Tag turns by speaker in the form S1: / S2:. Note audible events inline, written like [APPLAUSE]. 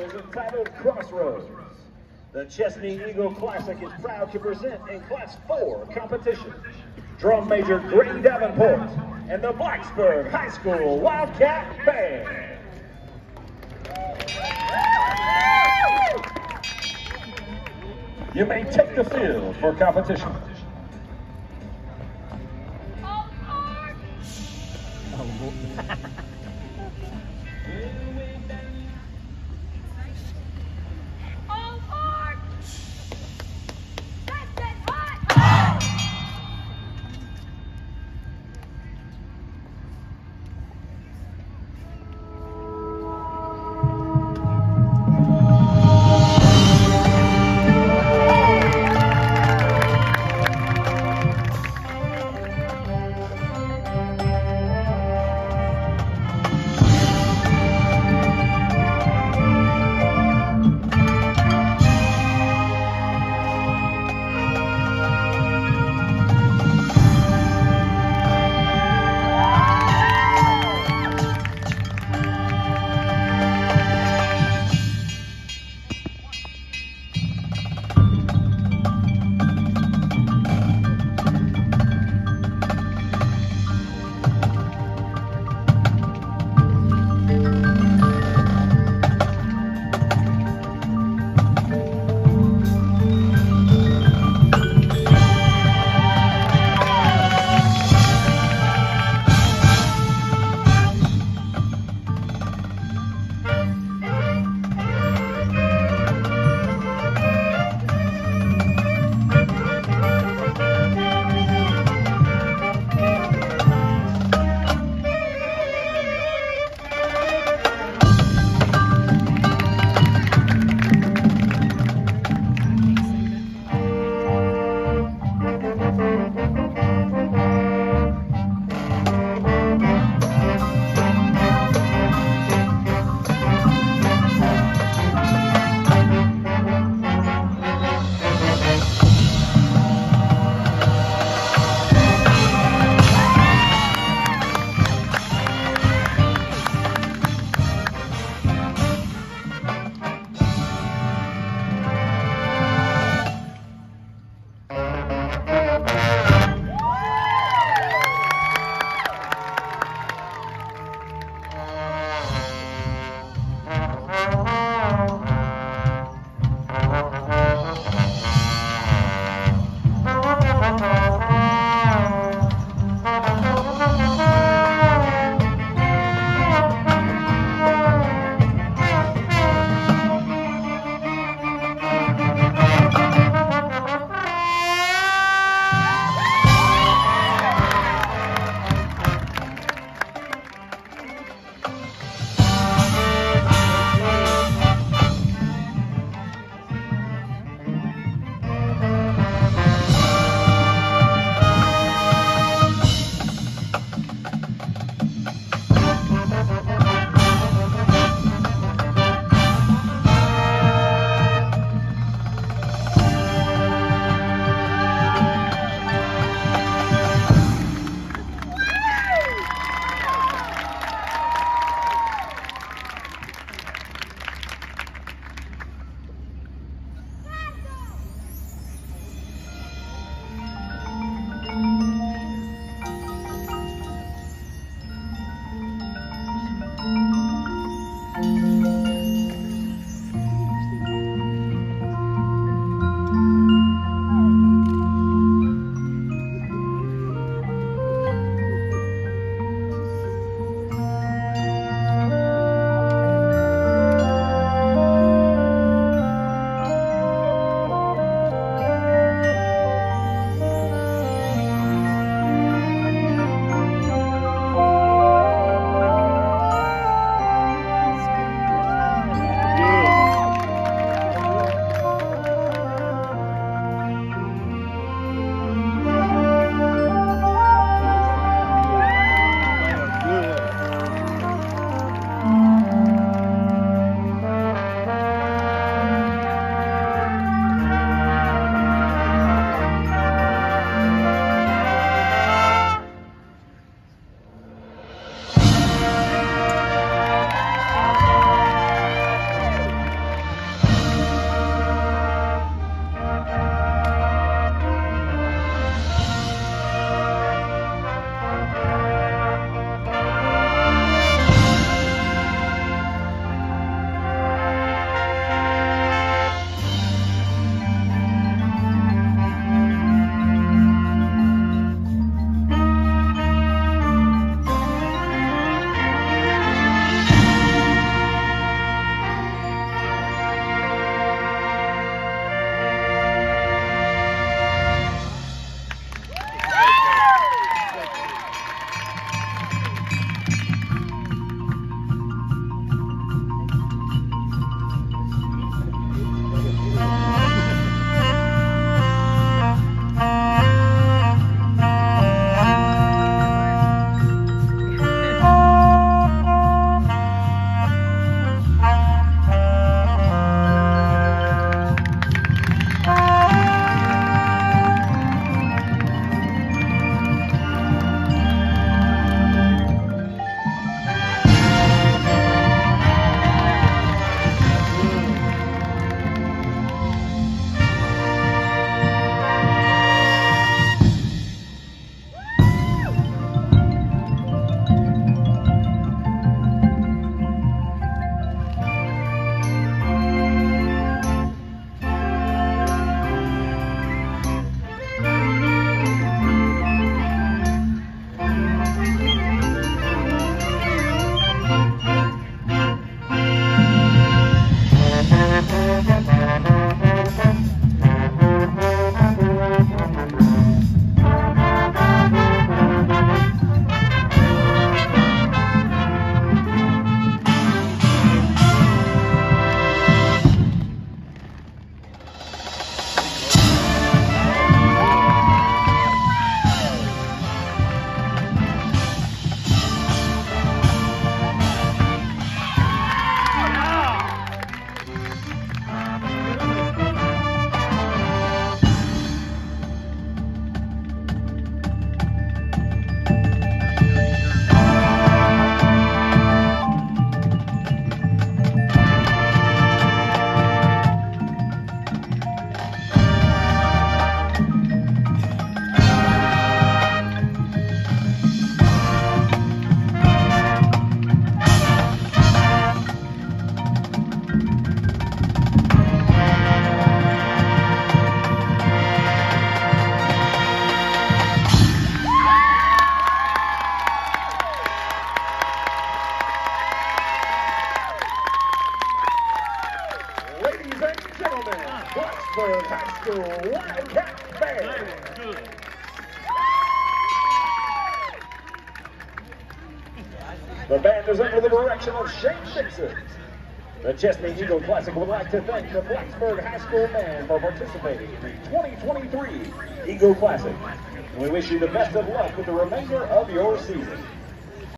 S1: is entitled Crossroads. The Chesnee Eagle Classic is proud to present in Class 4 competition Drum Major Grady Davenport and the Blacksburg High School Wildcat Band. You may take the field for competition. Oh, All [LAUGHS] Wildcat Band. The band is under the direction of Shane Dixon. The Chesnee Eagle Classic would like to thank the Blacksburg High School band for participating in the 2023 Eagle Classic. And we wish you the best of luck with the remainder of your season.